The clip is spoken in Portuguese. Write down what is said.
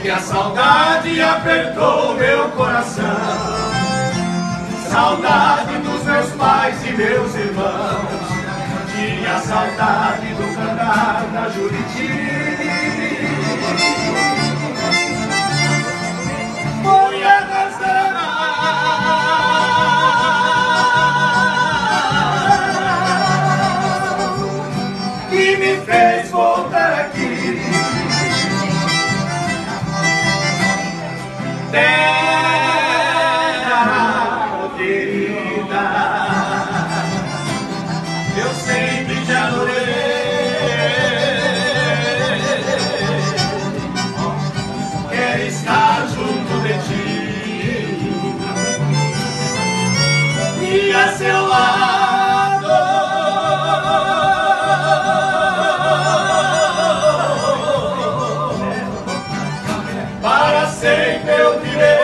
que a saudade apertou meu coração. Saudade dos meus pais e meus irmãos. Tinha saudade do cantar da Juriti. Foi a me fez voltar. estar junto de ti. E a seu lado para sempre eu virei.